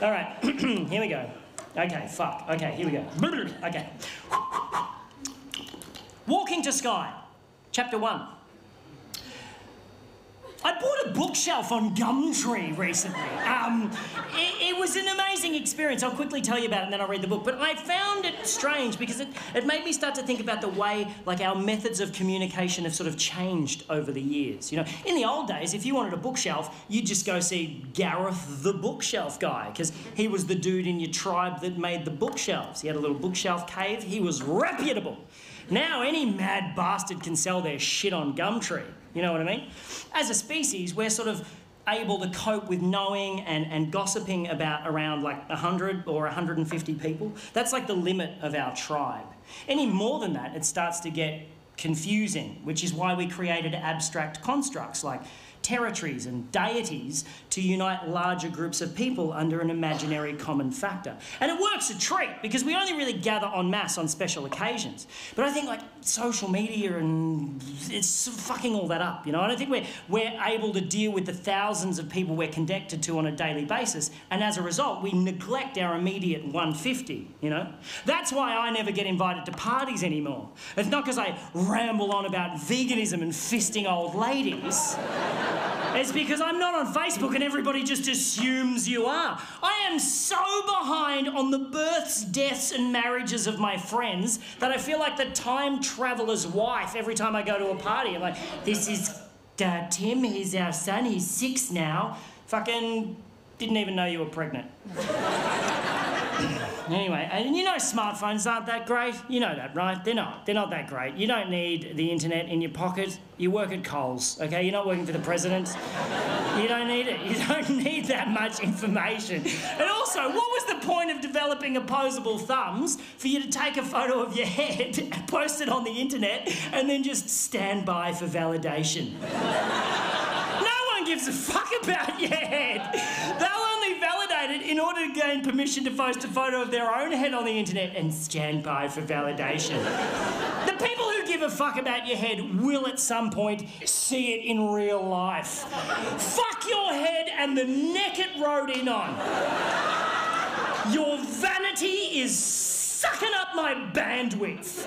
All right, here we go. Okay, fuck. Okay, here we go. Okay. Walking to Sky, Chapter 1. I bought a bookshelf on Gumtree recently. Um, it, it, was an amazing experience. I'll quickly tell you about it and then I'll read the book. But I found it strange because it, it made me start to think about the way like our methods of communication have sort of changed over the years. You know, in the old days, if you wanted a bookshelf, you'd just go see Gareth the bookshelf guy because he was the dude in your tribe that made the bookshelves. He had a little bookshelf cave. He was reputable. Now any mad bastard can sell their shit on Gumtree. You know what I mean? As a species, we're sort of able to cope with knowing and, and gossiping about around like 100 or 150 people. That's like the limit of our tribe. Any more than that, it starts to get confusing, which is why we created abstract constructs like territories and deities to unite larger groups of people under an imaginary common factor. And it works a treat because we only really gather en masse on special occasions. But I think like social media and it's fucking all that up, you know. I don't think we're, we're able to deal with the thousands of people we're connected to on a daily basis. And as a result, we neglect our immediate 150, you know. That's why I never get invited to parties anymore. It's not because I ramble on about veganism and fisting old ladies. It's because I'm not on Facebook and everybody just assumes you are. I am so behind on the births, deaths, and marriages of my friends that I feel like the time traveler's wife every time I go to a party. I'm like, this is uh, Tim, he's our son, he's six now. Fucking didn't even know you were pregnant. Anyway, and you know smartphones aren't that great. You know that, right? They're not. They're not that great. You don't need the internet in your pocket. You work at Coles, okay? You're not working for the president. You don't need it. You don't need that much information. And also, what was the point of developing opposable thumbs for you to take a photo of your head, post it on the internet, and then just stand by for validation? no one gives a fuck about your head. They'll in order to gain permission to post a photo of their own head on the internet and stand by for validation. the people who give a fuck about your head will at some point see it in real life. fuck your head and the neck it rode in on. Your vanity is sucking up my bandwidth.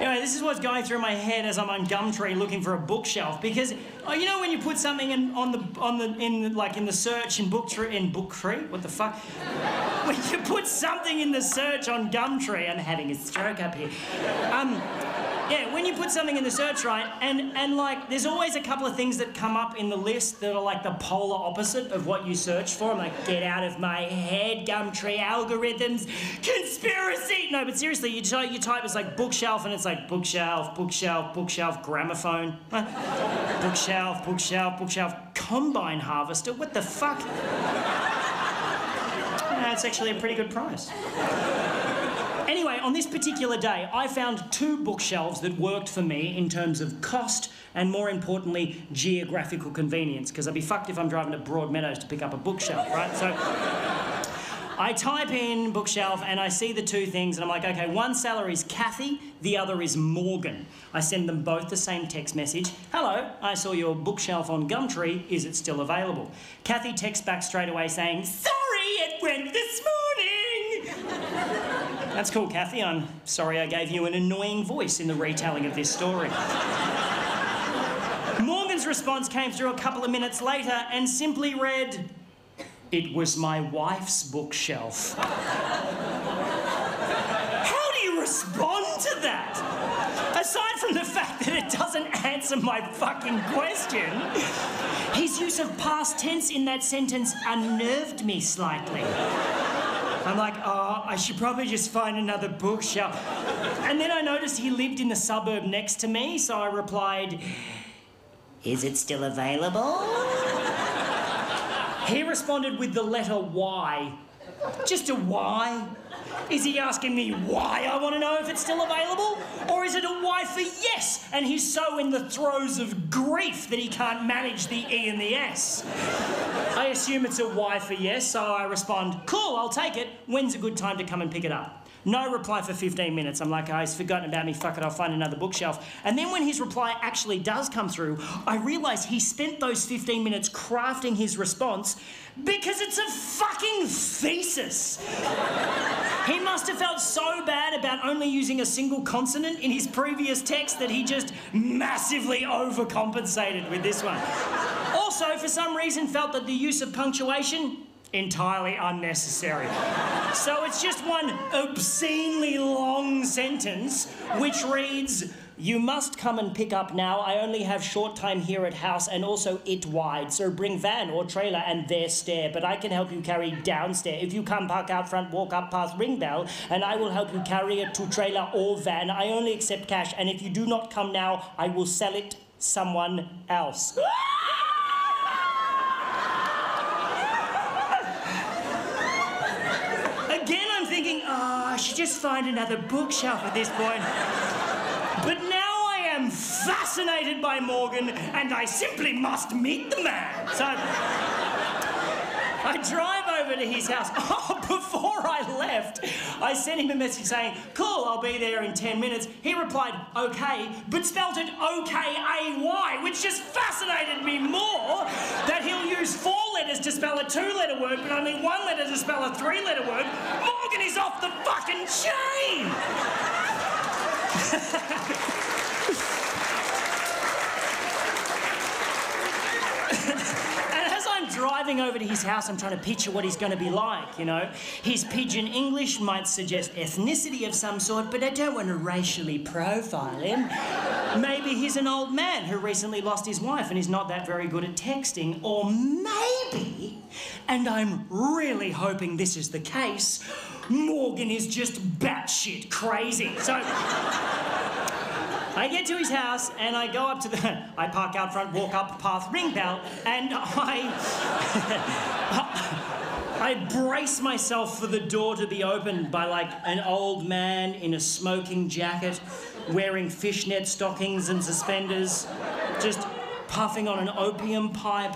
Anyway, this is what's going through my head as I'm on Gumtree looking for a bookshelf because oh, you know when you put something in on the on the in like in the search in Booktree in Booktree, what the fuck? when you put something in the search on Gumtree, I'm having a stroke up here. Um, yeah, when you put something in the search, right, and, and like, there's always a couple of things that come up in the list that are like the polar opposite of what you search for. I'm like, get out of my head, Gumtree algorithms, conspiracy. No, but seriously, you, type, you type, it's like bookshelf, and it's like bookshelf, bookshelf, bookshelf, gramophone, bookshelf, bookshelf, bookshelf, combine harvester. What the fuck? That's actually a pretty good price. On this particular day, I found two bookshelves that worked for me in terms of cost and, more importantly, geographical convenience. Because I'd be fucked if I'm driving to Broadmeadows to pick up a bookshelf, right? So. I type in bookshelf and I see the two things, and I'm like, okay, one salary is Kathy, the other is Morgan. I send them both the same text message Hello, I saw your bookshelf on Gumtree. Is it still available? Kathy texts back straight away saying, Sorry, it went this morning. That's cool, Kathy. I'm sorry I gave you an annoying voice in the retelling of this story. Morgan's response came through a couple of minutes later and simply read, It was my wife's bookshelf. How do you respond to that? Aside from the fact that it doesn't answer my fucking question, his use of past tense in that sentence unnerved me slightly. I'm like, oh, I should probably just find another bookshelf. And then I noticed he lived in the suburb next to me, so I replied, Is it still available? he responded with the letter Y. Just a why? Is he asking me why I want to know if it's still available? Or is it a why for yes and he's so in the throes of grief that he can't manage the E and the S? I assume it's a why for yes, so I respond, cool, I'll take it. When's a good time to come and pick it up? No reply for 15 minutes. I'm like, oh, he's forgotten about me. Fuck it, I'll find another bookshelf. And then when his reply actually does come through, I realise he spent those 15 minutes crafting his response because it's a fucking thesis. he must have felt so bad about only using a single consonant in his previous text that he just massively overcompensated with this one. Also, for some reason, felt that the use of punctuation entirely unnecessary. so it's just one obscenely long sentence which reads you must come and pick up now. I only have short time here at house and also it wide. So bring van or trailer and there stair. But I can help you carry downstairs. If you come park out front, walk up past ring bell, and I will help you carry it to trailer or van. I only accept cash. And if you do not come now, I will sell it someone else. Again, I'm thinking, oh, I should just find another bookshelf at this point. But now I am fascinated by Morgan and I simply must meet the man. So I drive over to his house. Oh, before I left, I sent him a message saying, Cool, I'll be there in 10 minutes. He replied, Okay, but spelt it O K A Y, which just fascinated me more that he'll use four letters to spell a two letter word, but only one letter to spell a three letter word. Is off the fucking chain! and as I'm driving over to his house, I'm trying to picture what he's going to be like, you know. His pidgin English might suggest ethnicity of some sort, but I don't want to racially profile him. Maybe he's an old man who recently lost his wife and is not that very good at texting. Or maybe, and I'm really hoping this is the case, Morgan is just batshit crazy. So. I get to his house and I go up to the. I park out front, walk up path, ring bell, and I. I brace myself for the door to be opened by like an old man in a smoking jacket, wearing fishnet stockings and suspenders, just puffing on an opium pipe,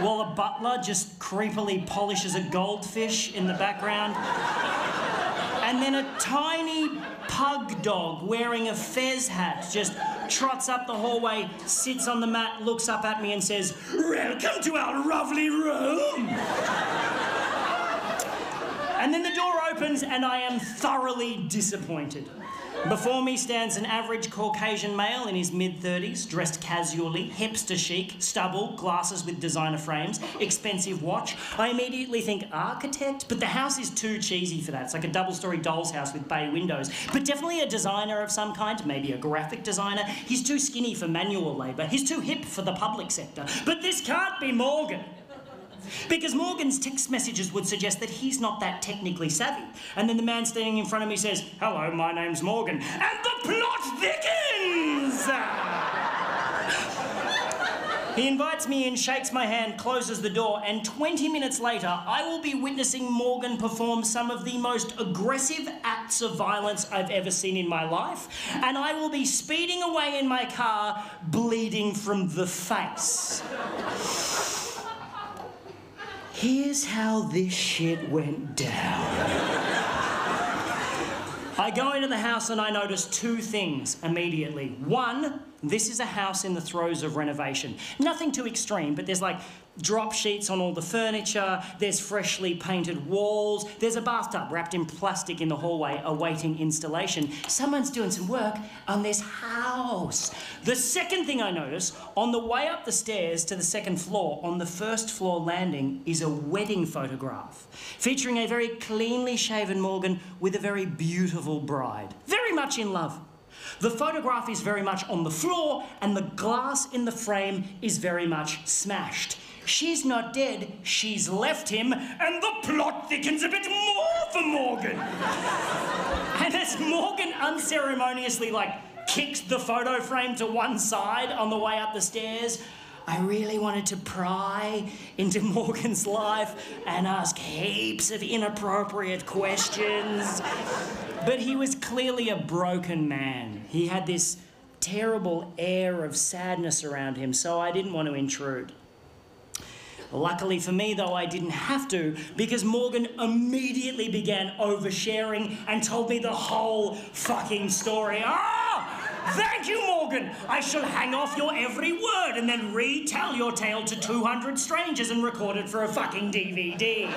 while a butler just creepily polishes a goldfish in the background. And then a tiny pug dog wearing a fez hat just trots up the hallway, sits on the mat, looks up at me and says, Welcome to our lovely room. and then the door opens and I am thoroughly disappointed. Before me stands an average Caucasian male in his mid 30s, dressed casually, hipster chic, stubble, glasses with designer frames, expensive watch. I immediately think architect, but the house is too cheesy for that. It's like a double story doll's house with bay windows. But definitely a designer of some kind, maybe a graphic designer. He's too skinny for manual labour, he's too hip for the public sector. But this can't be Morgan. Because Morgan's text messages would suggest that he's not that technically savvy. And then the man standing in front of me says, Hello, my name's Morgan. And the plot thickens! He invites me in, shakes my hand, closes the door, and 20 minutes later, I will be witnessing Morgan perform some of the most aggressive acts of violence I've ever seen in my life. And I will be speeding away in my car, bleeding from the face. Here's how this shit went down. I go into the house and I notice two things immediately. One, this is a house in the throes of renovation. Nothing too extreme, but there's like drop sheets on all the furniture, there's freshly painted walls, there's a bathtub wrapped in plastic in the hallway awaiting installation. Someone's doing some work on this house. The second thing I notice, on the way up the stairs to the second floor, on the first floor landing, is a wedding photograph featuring a very cleanly shaven Morgan with a very beautiful bride. Very much in love. The photograph is very much on the floor, and the glass in the frame is very much smashed. She's not dead, she's left him, and the plot thickens a bit more for Morgan. and as Morgan unceremoniously, like, kicks the photo frame to one side on the way up the stairs, I really wanted to pry into Morgan's life and ask heaps of inappropriate questions. But he was clearly a broken man. He had this terrible air of sadness around him, so I didn't want to intrude. Luckily for me, though, I didn't have to because Morgan immediately began oversharing and told me the whole fucking story. Ah! Thank you, Morgan. I shall hang off your every word and then retell your tale to 200 strangers and record it for a fucking DVD.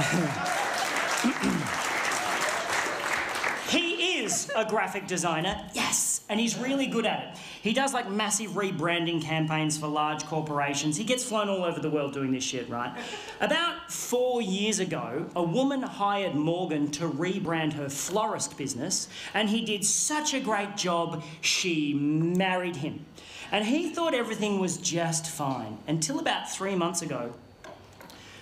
he is a graphic designer, yes, and he's really good at it. He does like massive rebranding campaigns for large corporations. He gets flown all over the world doing this shit, right? About four years ago, a woman hired Morgan to rebrand her florist business, and he did such a great job, she married him. And he thought everything was just fine until about three months ago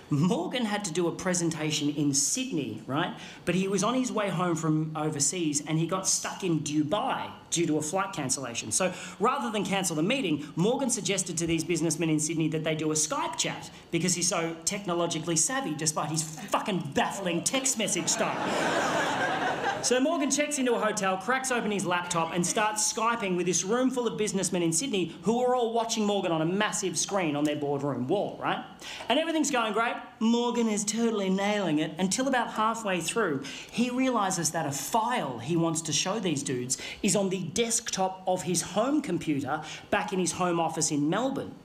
Morgan had to do a presentation in Sydney, right? But he was on his way home from overseas and he got stuck in Dubai due to a flight cancellation. So rather than cancel the meeting, Morgan suggested to these businessmen in Sydney that they do a Skype chat because he's so technologically savvy despite his fucking baffling text message style. So Morgan checks into a hotel, cracks open his laptop, and starts Skyping with this room full of businessmen in Sydney who are all watching Morgan on a massive screen on their boardroom wall, right? And everything's going great. Morgan is totally nailing it until about halfway through, he realizes that a file he wants to show these dudes is on the desktop of his home computer back in his home office in Melbourne.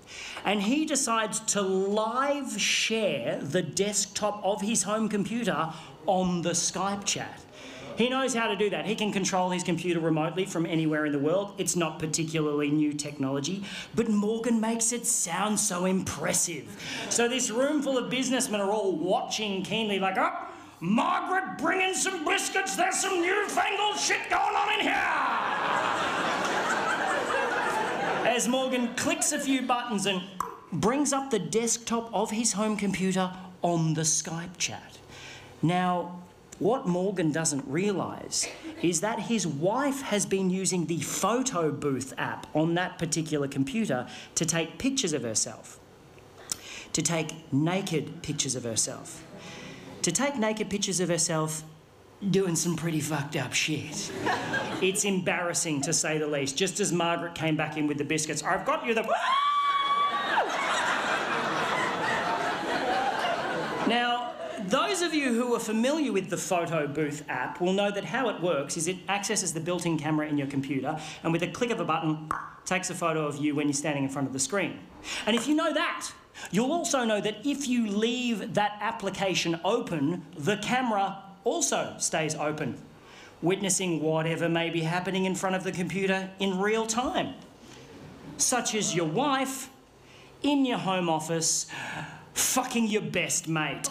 And he decides to live share the desktop of his home computer on the Skype chat. He knows how to do that. He can control his computer remotely from anywhere in the world. It's not particularly new technology, but Morgan makes it sound so impressive. So this room full of businessmen are all watching keenly like, oh, Margaret, bring in some biscuits. There's some newfangled shit going on in here. As Morgan clicks a few buttons and brings up the desktop of his home computer on the Skype chat. Now, what Morgan doesn't realise is that his wife has been using the photo booth app on that particular computer to take pictures of herself, to take naked pictures of herself, to take naked pictures of herself doing some pretty fucked up shit. it's embarrassing to say the least. Just as Margaret came back in with the biscuits, I've got you the. now, those of you who are familiar with the Photo Booth app will know that how it works is it accesses the built-in camera in your computer and with a click of a button takes a photo of you when you're standing in front of the screen. And if you know that, you'll also know that if you leave that application open, the camera also stays open, witnessing whatever may be happening in front of the computer in real time, such as your wife in your home office fucking your best mate.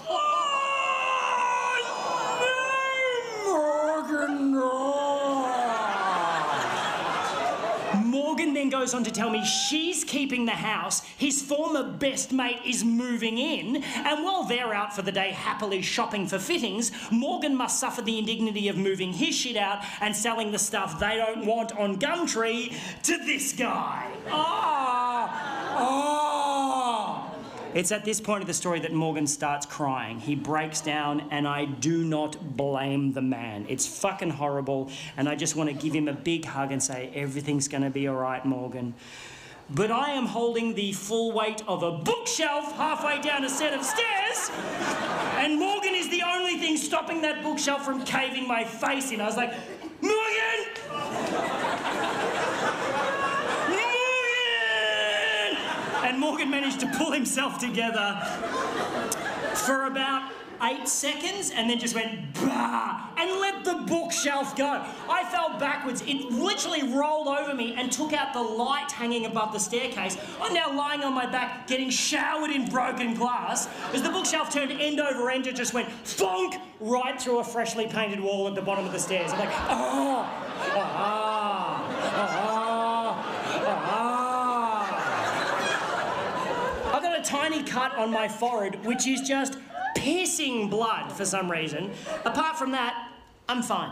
Morgan then goes on to tell me she's keeping the house, his former best mate is moving in, and while they're out for the day happily shopping for fittings, Morgan must suffer the indignity of moving his shit out and selling the stuff they don't want on Gumtree to this guy. Ah! Ah! It's at this point of the story that Morgan starts crying. He breaks down, and I do not blame the man. It's fucking horrible, and I just want to give him a big hug and say, Everything's going to be all right, Morgan. But I am holding the full weight of a bookshelf halfway down a set of stairs, and Morgan is the only thing stopping that bookshelf from caving my face in. I was like, Morgan! And Morgan managed to pull himself together for about eight seconds and then just went bah and let the bookshelf go. I fell backwards. It literally rolled over me and took out the light hanging above the staircase. I'm now lying on my back getting showered in broken glass as the bookshelf turned end over end and just went thunk right through a freshly painted wall at the bottom of the stairs. I'm like, ah, ah, ah. Tiny cut on my forehead, which is just pissing blood for some reason. Apart from that, I'm fine.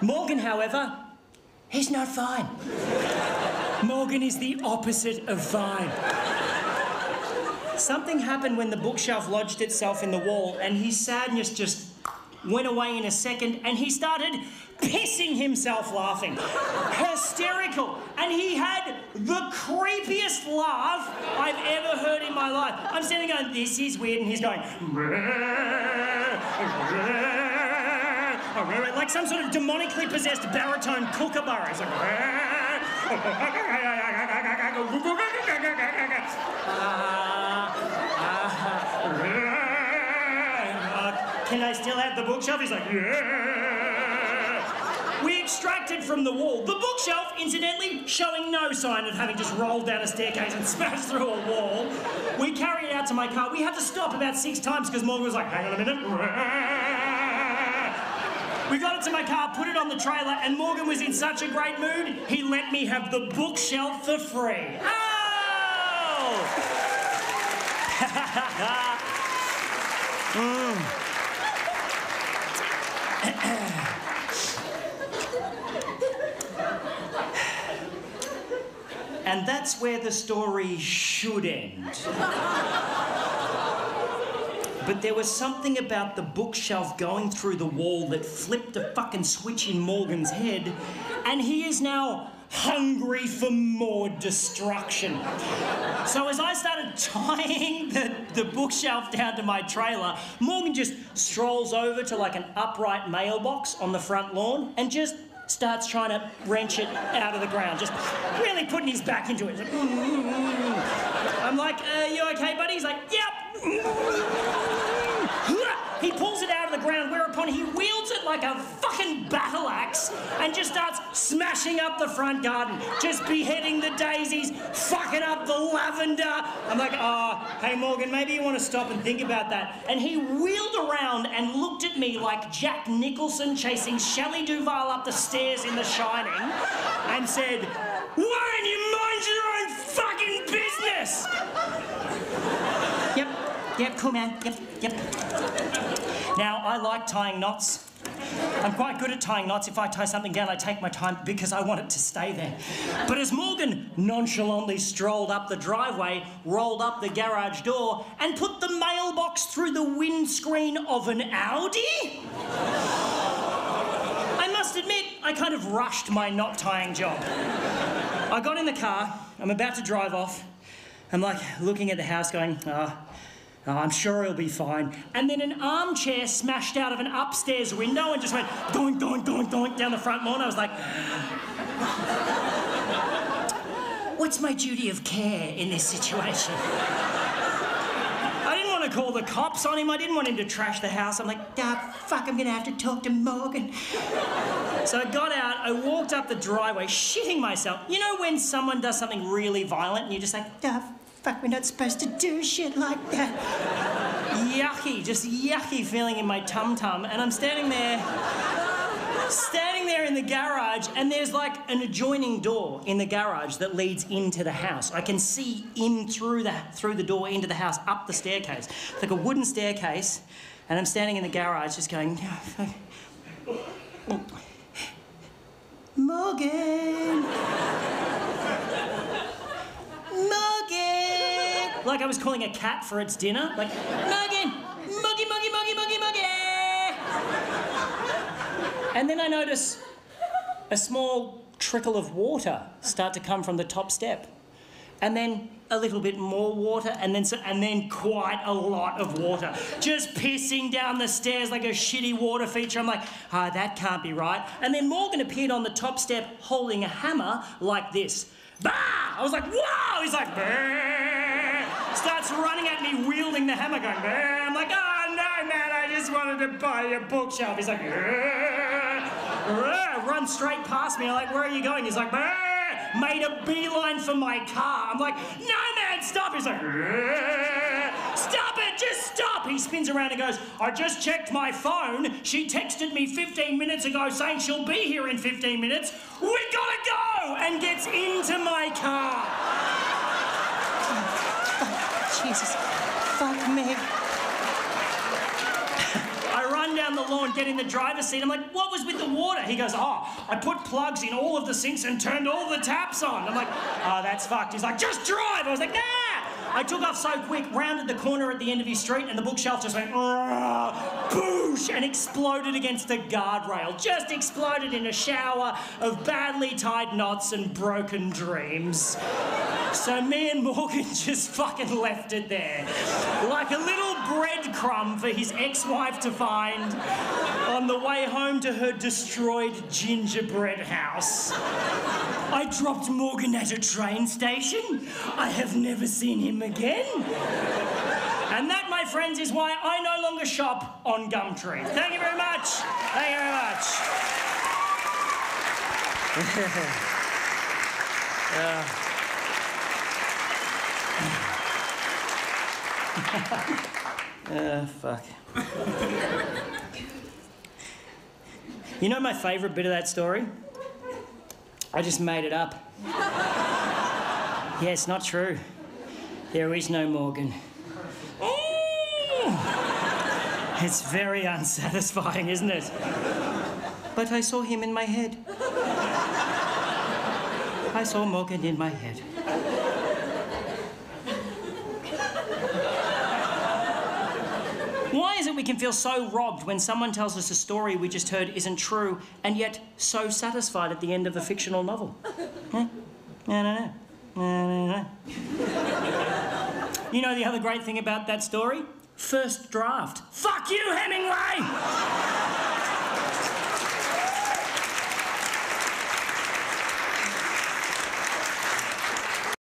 Morgan, however, he's not fine. Morgan is the opposite of fine. Something happened when the bookshelf lodged itself in the wall, and his sadness just went away in a second, and he started pissing himself laughing. Hysterical. and he had the creepiest laugh I've ever heard in my life. I'm standing going, this is weird, and he's going, like some sort of demonically possessed baritone kookaburra. He's like, uh, can I still have the bookshelf? He's like, yeah. We extracted from the wall the bookshelf, incidentally, showing no sign of having just rolled down a staircase and smashed through a wall. We carried it out to my car. We had to stop about six times because Morgan was like, hang on a minute. We got it to my car, put it on the trailer, and Morgan was in such a great mood, he let me have the bookshelf for free. Oh! and that's where the story should end. But there was something about the bookshelf going through the wall that flipped a fucking switch in Morgan's head, and he is now hungry for more destruction. So as I started tying the, the bookshelf down to my trailer, Morgan just strolls over to like an upright mailbox on the front lawn and just starts trying to wrench it out of the ground, just really putting his back into it. Like, mm, mm, mm. I'm like, uh, you okay, buddy? He's like, yep. He pulls it out of the ground, whereupon he wields it like a fucking battle axe and just starts smashing up the front garden, just beheading the daisies, fucking up the lavender. I'm like, oh, hey Morgan, maybe you want to stop and think about that. And he wheeled around and looked at me like Jack Nicholson chasing Shelley Duvall up the stairs in The Shining and said, why don't you mind your own fucking business? yep. Yep, cool man. Yep, yep. Now, I like tying knots. I'm quite good at tying knots. If I tie something down, I take my time because I want it to stay there. But as Morgan nonchalantly strolled up the driveway, rolled up the garage door, and put the mailbox through the windscreen of an Audi, I must admit, I kind of rushed my knot tying job. I got in the car, I'm about to drive off. I'm like looking at the house going, ah. Oh, I'm sure he'll be fine. And then an armchair smashed out of an upstairs window and just went doink, doink, doink, doink down the front lawn. I was like, what's my duty of care in this situation? I didn't want to call the cops on him. I didn't want him to trash the house. I'm like, ah, fuck, I'm going to have to talk to Morgan. so I got out, I walked up the driveway, shitting myself. You know when someone does something really violent and you're just like, ah, Fuck, we're not supposed to do shit like that. yucky, just yucky feeling in my tum tum, and I'm standing there, standing there in the garage, and there's like an adjoining door in the garage that leads into the house. I can see in through the through the door into the house, up the staircase, it's like a wooden staircase, and I'm standing in the garage, just going. Morgan. Morgan! Like I was calling a cat for its dinner. Like, Morgan! Muggy, muggy, muggy, muggy, muggy! And then I notice a small trickle of water start to come from the top step. And then a little bit more water, and then so, and then quite a lot of water, just pissing down the stairs like a shitty water feature. I'm like, ah, oh, that can't be right. And then Morgan appeared on the top step holding a hammer like this. Bah! I was like, wow! He's like, bah! Starts running at me, wielding the hammer, going, bah! I'm like, oh no, man, I just wanted to buy a bookshelf. He's like! Run straight past me. I'm like, where are you going? He's like! Made a beeline for my car. I'm like, no, man, stop. He's like, stop it, just stop. He spins around and goes, I just checked my phone. She texted me 15 minutes ago saying she'll be here in 15 minutes. We gotta go! And gets into my car. Jesus, fuck me. I run down the lawn, get in the driver's seat. I'm like, what was with the water? He goes, oh, I put plugs in all of the sinks and turned all the taps on. I'm like, oh, that's fucked. He's like, just drive. I was like, nah. I took off so quick, rounded the corner at the end of his street, and the bookshelf just went boosh and exploded against the guardrail. Just exploded in a shower of badly tied knots and broken dreams. So me and Morgan just fucking left it there. Like a little breadcrumb for his ex-wife to find on the way home to her destroyed gingerbread house. I dropped Morgan at a train station. I have never seen him again. And that, my friends, is why I no longer shop on Gumtree. Thank you very much. Thank you very much. Uh, fuck. you know my favourite bit of that story? I just made it up. yeah, it's not true. There is no Morgan. It's very unsatisfying, isn't it? But I saw him in my head. I saw Morgan in my head. Why is it we can feel so robbed when someone tells us a story we just heard isn't true and yet so satisfied at the end of a fictional novel? Huh? I don't know. I don't know. You know the other great thing about that story? First draft. Fuck you, Hemingway!